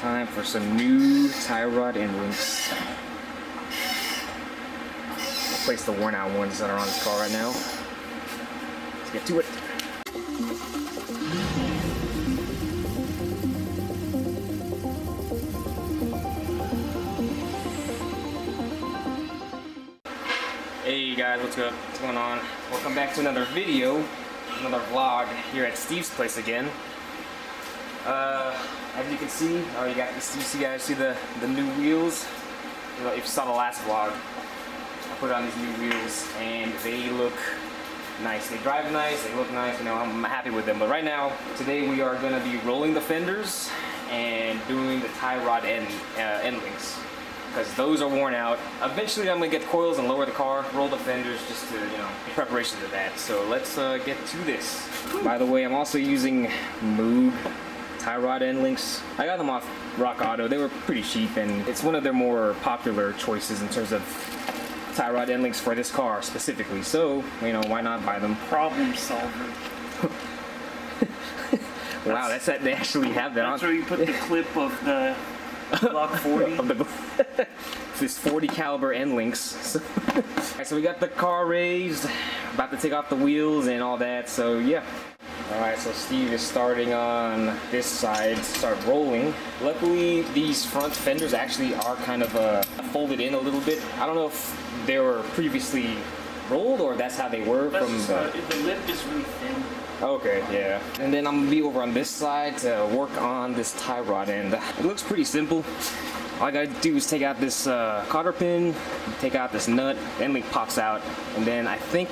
Time for some new tie rod end links. Replace the worn out ones that are on this car right now. Let's get to it. Hey guys, what's up? What's going on? Welcome back to another video, another vlog here at Steve's place again. Uh, as you can see, oh, you got you see, see guys see the the new wheels. You know, if you saw the last vlog, I put on these new wheels and they look nice. They drive nice. They look nice. You know, I'm happy with them. But right now, today we are going to be rolling the fenders and doing the tie rod end uh, end links because those are worn out. Eventually, I'm gonna get the coils and lower the car, roll the fenders, just to you know, in preparation to that. So let's uh, get to this. By the way, I'm also using Moog tie rod end links. I got them off Rock Auto. They were pretty cheap, and it's one of their more popular choices in terms of tie rod end links for this car specifically. So you know, why not buy them? problem solver. Wow, that's that. They actually have that That's on. where you put the clip of the Glock 40. of the this 40 caliber end links. So, Alright, so we got the car raised, about to take off the wheels and all that. So yeah. All right, so Steve is starting on this side to start rolling. Luckily, these front fenders actually are kind of uh, folded in a little bit. I don't know if they were previously rolled or that's how they were That's from just, uh, the lip is really thin. Okay, yeah. And then I'm gonna be over on this side to work on this tie rod end. It looks pretty simple. All I gotta do is take out this uh, cotter pin, take out this nut, end link pops out, and then I think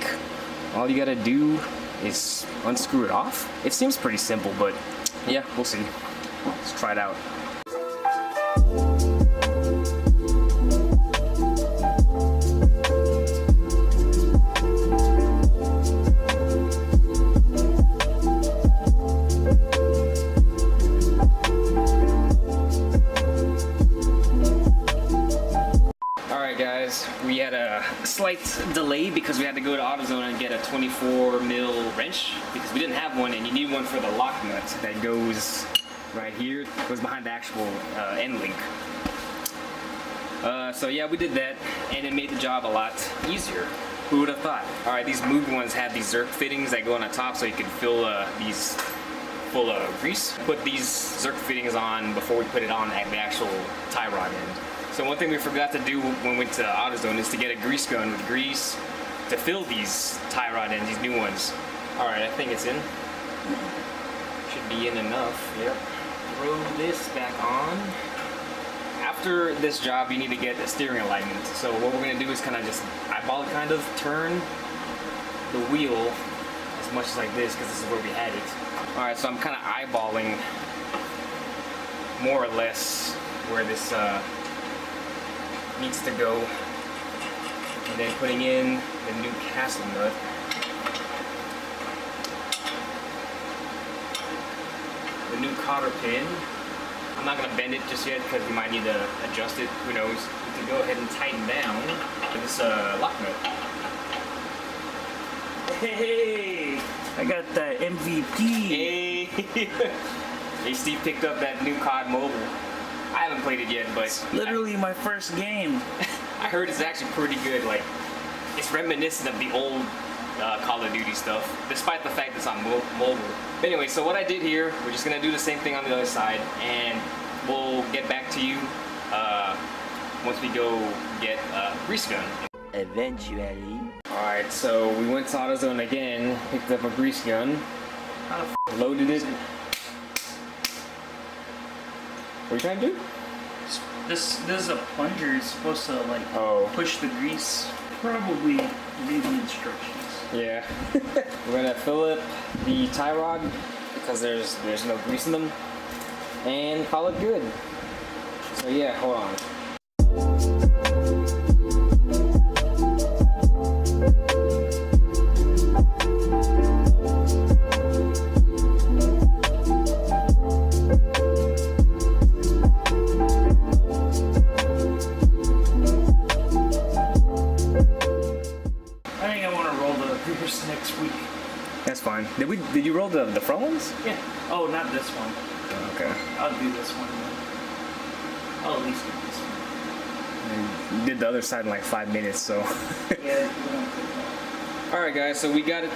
all you gotta do is unscrew it off. It seems pretty simple, but yeah, we'll see. Let's try it out. AutoZone and get a 24 mil wrench because we didn't have one and you need one for the lock nut that goes right here, goes behind the actual uh, end link. Uh, so yeah, we did that and it made the job a lot easier. Who would have thought? Alright, these Moog ones have these Zerk fittings that go on the top so you can fill uh, these full of grease. Put these Zerk fittings on before we put it on at the actual tie rod end. So one thing we forgot to do when we went to AutoZone is to get a grease gun with grease to fill these tie rod ends, these new ones. All right, I think it's in. Should be in enough. Yep. Throw this back on. After this job, you need to get a steering alignment. So what we're gonna do is kind of just eyeball it, kind of turn the wheel as much as like this because this is where we had it. All right, so I'm kind of eyeballing more or less where this uh, needs to go, and then putting in the new castle nut. The new cotter pin. I'm not gonna bend it just yet because we might need to adjust it. Who knows? We can go ahead and tighten down this uh, lock nut. Hey, I got the MVP. Hey! hey, Steve picked up that new COD Mobile. I haven't played it yet, but Literally my first game. I heard it's actually pretty good. Like, it's reminiscent of the old uh, Call of Duty stuff, despite the fact it's on mo- mobile. But anyway, so what I did here, we're just gonna do the same thing on the other side, and we'll get back to you uh, once we go get a grease gun. Eventually. Alright, so we went to AutoZone again, picked up a grease gun, How the f- loaded it. What are you trying to do? This this is a plunger. It's supposed to like Oh. push the grease. Probably read the instructions. Yeah. We're gonna fill up the tie rod because there's there's no grease in them, and call it good. So yeah, hold on. Fine. Did we? Did you roll the the front ones? Yeah. Oh, not this one. Okay. I'll do this one. Then. I'll at least get this one. We did the other side in like five minutes, so. Yeah, we don't take that. All right, guys. So we got it,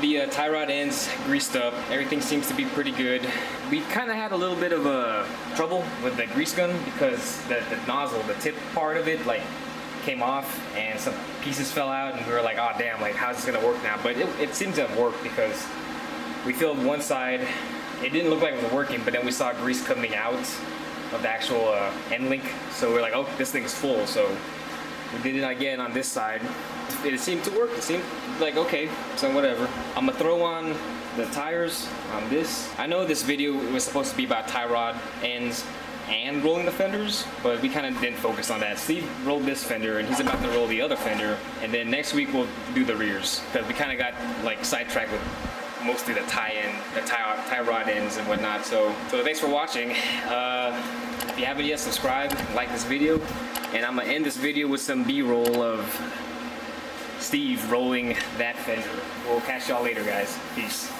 the uh, tie rod ends greased up. Everything seems to be pretty good. We kind of had a little bit of uh, trouble with the grease gun because the, the nozzle, the tip part of it, like came off and some pieces fell out, and we were like, "Oh, damn! Like, how's this gonna work now?" But it, it seemed to have worked because we filled one side. It didn't look like it was working, but then we saw grease coming out of the actual uh, end link. So we're like, "Oh, this thing is full." So we did it again on this side. It seemed to work. It seemed like okay, so whatever. I'm gonna throw on the tires on this. I know this video was supposed to be about tie rod ends and rolling the fenders, but we kind of didn't focus on that. Steve rolled this fender, and he's about to roll the other fender, and then next week we'll do the rears because we kind of got like sidetracked with mostly the tie in, the tie, tie rod ends and whatnot. So, so thanks for watching. Uh, if you haven't yet, subscribe, like this video, and I'm gonna end this video with some B-roll of Steve rolling that fender. We'll catch y'all later, guys. Peace.